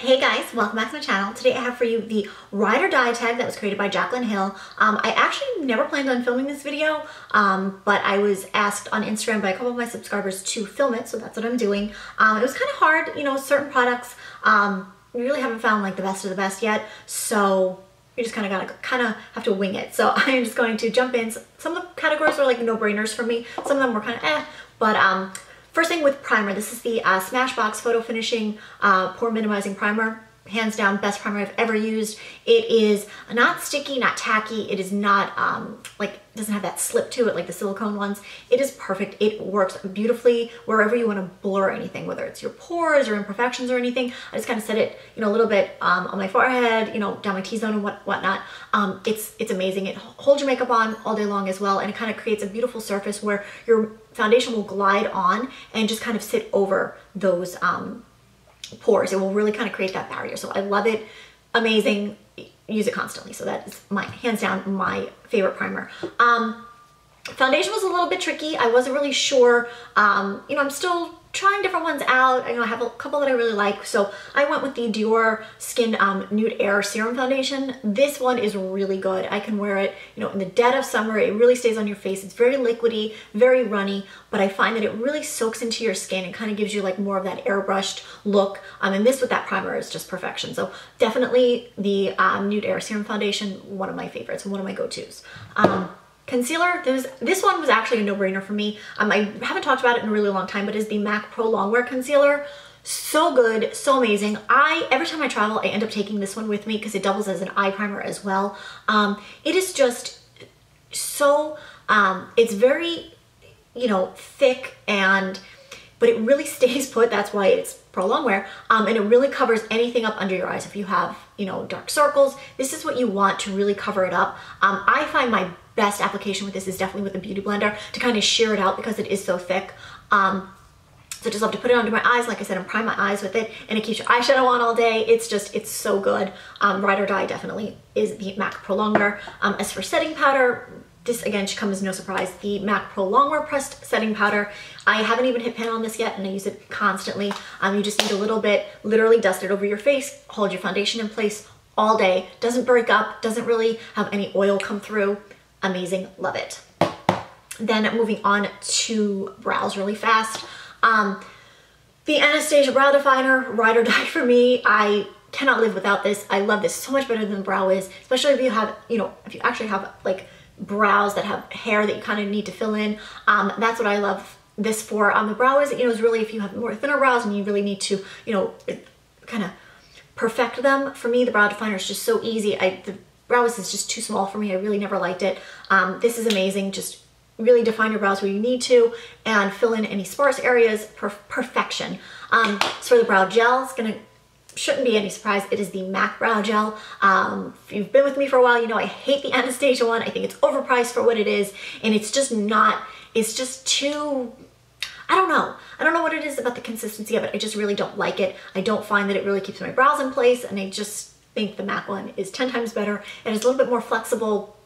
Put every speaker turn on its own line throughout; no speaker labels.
Hey guys, welcome back to my channel. Today I have for you the Ride or Die tag that was created by Jaclyn Hill. Um, I actually never planned on filming this video, um, but I was asked on Instagram by a couple of my subscribers to film it, so that's what I'm doing. Um, it was kind of hard, you know, certain products, um, we really haven't found like the best of the best yet, so you just kind of gotta kind of have to wing it. So I'm just going to jump in. Some of the categories were like no-brainers for me. Some of them were kind of eh, but um, First thing with primer, this is the uh, Smashbox Photo Finishing uh, Pore Minimizing Primer. Hands down, best primer I've ever used. It is not sticky, not tacky. It is not, um, like, doesn't have that slip to it like the silicone ones. It is perfect. It works beautifully wherever you want to blur anything, whether it's your pores or imperfections or anything. I just kind of set it, you know, a little bit um, on my forehead, you know, down my T-zone and what whatnot. Um, it's, it's amazing. It holds your makeup on all day long as well, and it kind of creates a beautiful surface where your foundation will glide on and just kind of sit over those um, pores. It will really kind of create that barrier. So I love it. Amazing. Use it constantly. So that is my, hands down, my favorite primer. Um, foundation was a little bit tricky. I wasn't really sure. Um, you know, I'm still trying different ones out. I know I have a couple that I really like. So I went with the Dior Skin um, Nude Air Serum Foundation. This one is really good. I can wear it, you know, in the dead of summer. It really stays on your face. It's very liquidy, very runny, but I find that it really soaks into your skin and kind of gives you like more of that airbrushed look. Um, and this with that primer is just perfection. So definitely the um, Nude Air Serum Foundation, one of my favorites and one of my go-tos. Um, Concealer, this, this one was actually a no-brainer for me. Um, I haven't talked about it in a really long time, but is the MAC Pro Longwear Concealer. So good, so amazing. I Every time I travel, I end up taking this one with me because it doubles as an eye primer as well. Um, it is just so, um, it's very, you know, thick and, but it really stays put. That's why it's Pro Longwear. Um, and it really covers anything up under your eyes. If you have, you know, dark circles, this is what you want to really cover it up. Um, I find my best application with this is definitely with a beauty blender to kind of shear it out because it is so thick. Um, so just love to put it under my eyes, like I said, and prime my eyes with it, and it keeps your eyeshadow on all day. It's just, it's so good. Um, Ride or Die definitely is the MAC Prolonger. Um, as for setting powder, this again should come as no surprise, the MAC Pro Longwear Pressed Setting Powder. I haven't even hit pan on this yet and I use it constantly. Um, you just need a little bit, literally dust it over your face, hold your foundation in place all day. Doesn't break up, doesn't really have any oil come through amazing, love it. Then moving on to brows really fast. Um, the Anastasia Brow Definer, ride or die for me. I cannot live without this. I love this so much better than Brow Wiz, especially if you have, you know, if you actually have like brows that have hair that you kind of need to fill in. Um, that's what I love this for. Um, the Brow Wiz, you know, is really if you have more thinner brows and you really need to, you know, kind of perfect them. For me, the brow definer is just so easy. I, the Brow Wiz just too small for me. I really never liked it. Um, this is amazing. Just really define your brows where you need to and fill in any sparse areas. Per perfection. Um, so for the brow gel, it's gonna shouldn't be any surprise. It is the MAC Brow Gel. Um, if you've been with me for a while, you know I hate the Anastasia one. I think it's overpriced for what it is, and it's just not, it's just too, I don't know. I don't know what it is about the consistency of it. I just really don't like it. I don't find that it really keeps my brows in place, and I just, think the MAC one is 10 times better it's a little bit more flexible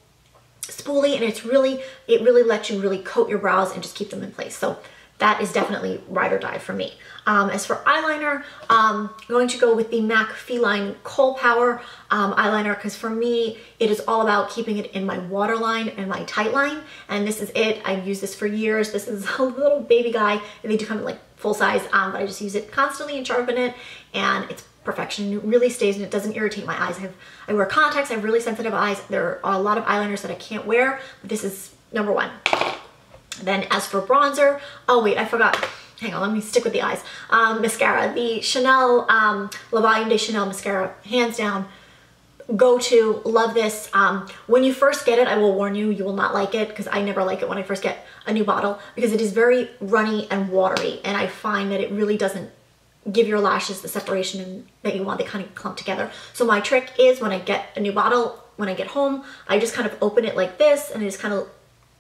spoolie and it's really, it really lets you really coat your brows and just keep them in place. So that is definitely ride or die for me. Um, as for eyeliner, um, I'm going to go with the MAC Feline Kohl Power um, eyeliner because for me, it is all about keeping it in my waterline and my tight line. And this is it. I've used this for years. This is a little baby guy. They do come in like full size, um, but I just use it constantly and sharpen it. And it's perfection. It really stays and it doesn't irritate my eyes. I, have, I wear contacts, I have really sensitive eyes. There are a lot of eyeliners that I can't wear, but this is number one. Then as for bronzer, oh wait, I forgot. Hang on, let me stick with the eyes. Um, mascara, the Chanel um, La Volume de Chanel mascara, hands down, go to, love this. Um, when you first get it, I will warn you, you will not like it because I never like it when I first get a new bottle because it is very runny and watery and I find that it really doesn't give your lashes the separation that you want. They kind of clump together. So my trick is when I get a new bottle, when I get home, I just kind of open it like this and I just kind of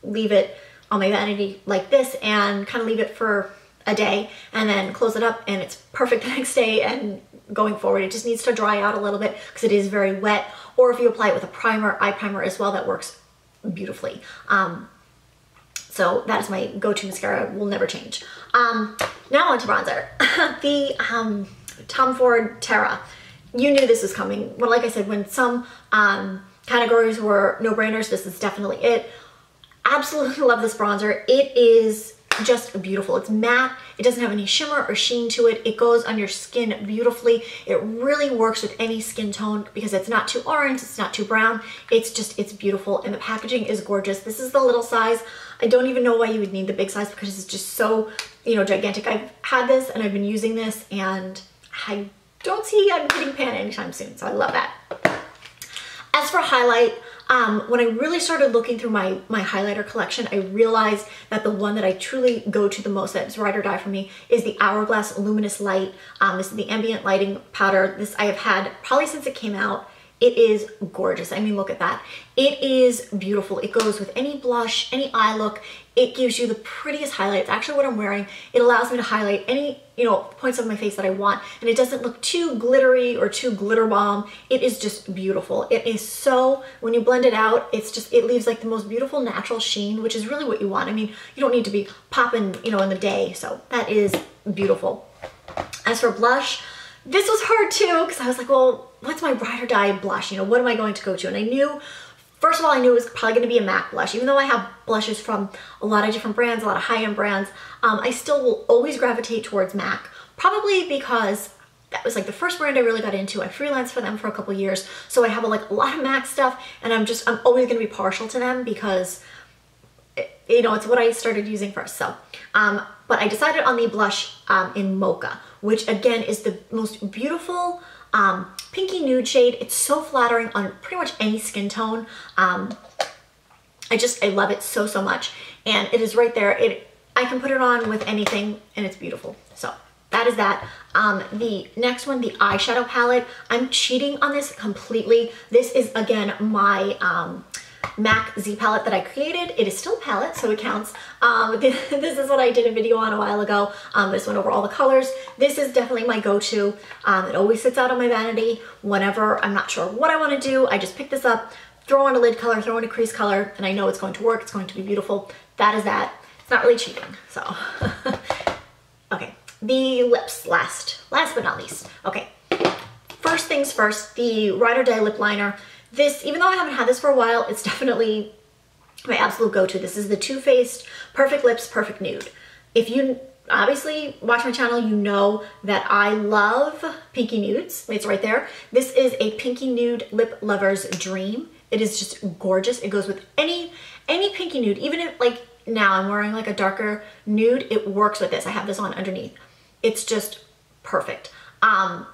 leave it on my vanity like this and kind of leave it for a day and then close it up and it's perfect the next day and going forward. It just needs to dry out a little bit because it is very wet. Or if you apply it with a primer, eye primer as well, that works beautifully. Um, so that is my go-to mascara, will never change. Um, now on to bronzer. the um, Tom Ford Terra. you knew this was coming. Well, like I said, when some um, categories were no-brainers, this is definitely it. Absolutely love this bronzer. It is just beautiful. It's matte. It doesn't have any shimmer or sheen to it. It goes on your skin beautifully. It really works with any skin tone because it's not too orange, it's not too brown. It's just, it's beautiful and the packaging is gorgeous. This is the little size. I don't even know why you would need the big size because it's just so, you know, gigantic. I've had this and I've been using this and I don't see I'm getting pan anytime soon. So I love that. As for highlight, um, when I really started looking through my, my highlighter collection, I realized that the one that I truly go to the most, that's ride or die for me, is the Hourglass Luminous Light. Um, this is the ambient lighting powder. This I have had probably since it came out. It is gorgeous. I mean, look at that. It is beautiful. It goes with any blush, any eye look. It gives you the prettiest highlights. Actually, what I'm wearing, it allows me to highlight any, you know, points of my face that I want. And it doesn't look too glittery or too glitter bomb. It is just beautiful. It is so, when you blend it out, it's just, it leaves like the most beautiful natural sheen, which is really what you want. I mean, you don't need to be popping, you know, in the day. So that is beautiful. As for blush, this was hard too, because I was like, well, what's my ride or die blush? You know, what am I going to go to? And I knew, first of all, I knew it was probably gonna be a MAC blush. Even though I have blushes from a lot of different brands, a lot of high-end brands, um, I still will always gravitate towards MAC. Probably because that was like the first brand I really got into. I freelanced for them for a couple years. So I have a, like a lot of MAC stuff and I'm just, I'm always gonna be partial to them because you know, it's what I started using first. So, um, but I decided on the blush um, in Mocha, which again is the most beautiful um, pinky nude shade. It's so flattering on pretty much any skin tone. Um, I just, I love it so, so much. And it is right there. It, I can put it on with anything and it's beautiful. So that is that. Um, the next one, the eyeshadow palette. I'm cheating on this completely. This is, again, my um, MAC Z palette that I created. It is still palette, so it counts. Um, this, this, is what I did a video on a while ago. Um, this went over all the colors. This is definitely my go-to. Um, it always sits out on my vanity whenever I'm not sure what I want to do. I just pick this up, throw on a lid color, throw on a crease color, and I know it's going to work. It's going to be beautiful. That is that. It's not really cheating, so. okay, the lips last, last but not least. Okay, first things first, the Ride or Die lip liner. This, even though I haven't had this for a while, it's definitely my absolute go-to. This is the Too Faced Perfect Lips Perfect Nude. If you obviously watch my channel, you know that I love pinky nudes. It's right there. This is a pinky nude lip lover's dream. It is just gorgeous. It goes with any any pinky nude. Even if like now I'm wearing like a darker nude, it works with this. I have this on underneath. It's just perfect. Um,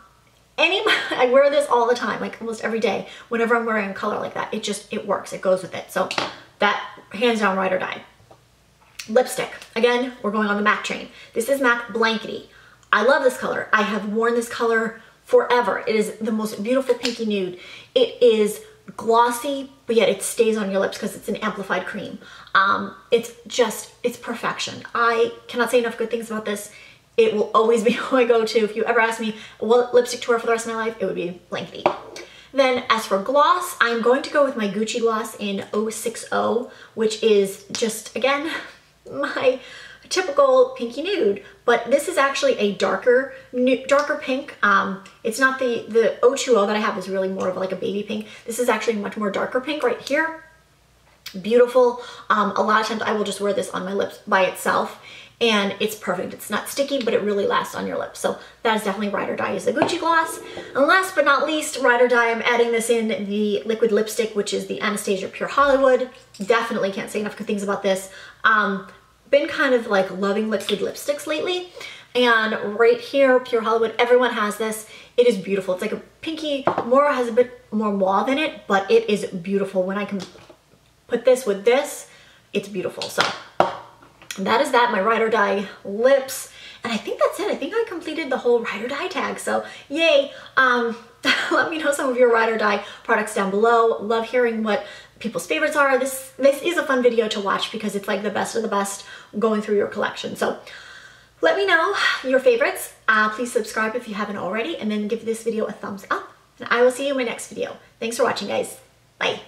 any, I wear this all the time, like almost every day, whenever I'm wearing a color like that. It just, it works, it goes with it. So that hands down ride or die. Lipstick, again, we're going on the MAC train. This is MAC Blankety. I love this color. I have worn this color forever. It is the most beautiful pinky nude. It is glossy, but yet it stays on your lips because it's an amplified cream. Um, it's just, it's perfection. I cannot say enough good things about this. It will always be who I go to. If you ever ask me what lipstick to wear for the rest of my life, it would be Blankety. Then as for gloss, I'm going to go with my Gucci gloss in 060, which is just, again, my typical pinky nude, but this is actually a darker darker pink. Um, it's not the, the 020 that I have is really more of like a baby pink. This is actually much more darker pink right here. Beautiful. Um, a lot of times I will just wear this on my lips by itself and it's perfect. It's not sticky, but it really lasts on your lips. So that is definitely Ride or Die is the Gucci gloss. And last but not least, Ride or Die, I'm adding this in the liquid lipstick, which is the Anastasia Pure Hollywood. Definitely can't say enough good things about this. Um, been kind of like loving liquid lipsticks lately. And right here, Pure Hollywood, everyone has this. It is beautiful. It's like a pinky, more has a bit more mauve in it, but it is beautiful. When I can put this with this, it's beautiful. So that is that, my ride or die lips. And I think that's it. I think I completed the whole ride or die tag. So yay. Um, let me know some of your ride or die products down below. Love hearing what people's favorites are. This, this is a fun video to watch because it's like the best of the best going through your collection. So let me know your favorites. Uh, please subscribe if you haven't already and then give this video a thumbs up. And I will see you in my next video. Thanks for watching guys. Bye.